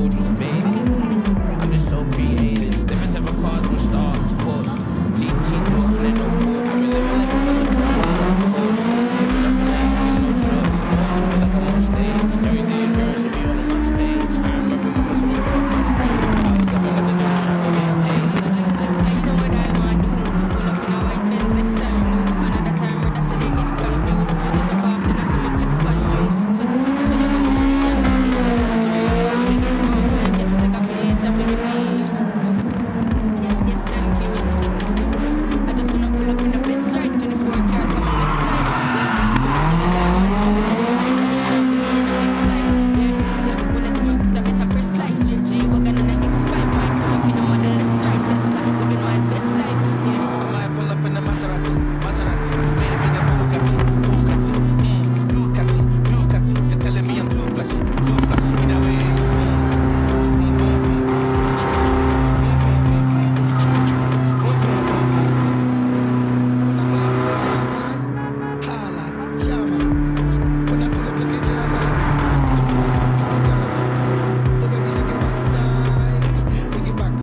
hold you, baby.